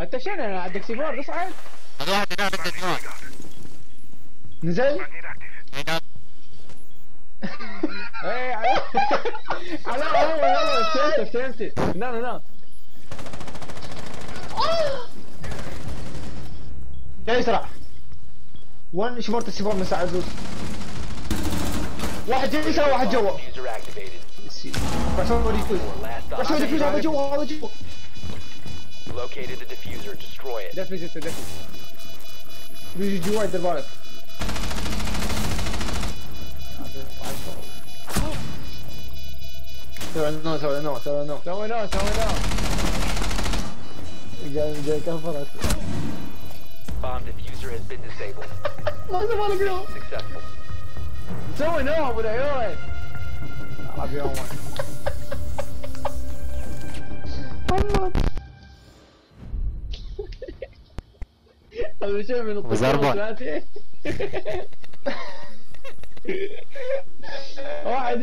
أنت شنو؟ أنا عندك سي 4 تصعد هذا واحد هناك عنده جوان نزل إيه على على هو يلا فهمت فهمت نام نام جاي يسرع وين شمرت السي 4 من ساعة زوز واحد جاي يسرع واحد جوا. راح هذا جوا هذا جوا. located the diffuser. Destroy it. Desmi sister, desmi. Vyžiđuvaj drvarac. Someone no, someone no, someone no. Someone no, someone no. Jangan jangan cover us. Bomb diffuser has been disabled. Masa mana kau? Successful. Someone no, bude oj. Abbiamo. I'm not. هذا شيء من. ثلاثة. واحد